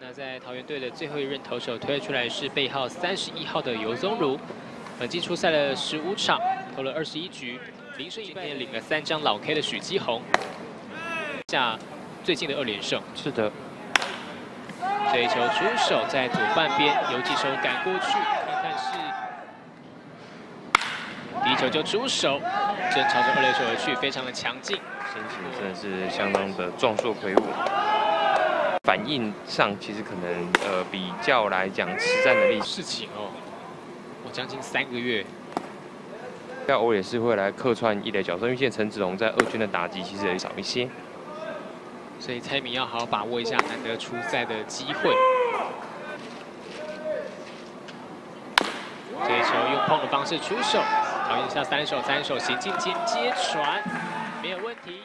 那在桃园队的最后一任投手推出来是背号三十一号的尤宗儒，本季出赛了十五场，投了二十一局，零胜一败，领了三张老 K 的许基宏，下最近的二连胜。是的，这一球出手在左半边，游击手赶过去，看看是第一球就出手，正朝着二垒手而去，非常的强劲。身形真的是相当的壮硕魁梧。反应上其实可能呃比较来讲实战能力事情哦，我将近三个月，要偶尔也是会来客串一垒角色，因为现在陈子龙在二军的打击其实也少一些，所以蔡明要好好把握一下难得出赛的机会。这一球用碰的方式出手，考验一下三手，三手行进间接传，没有问题。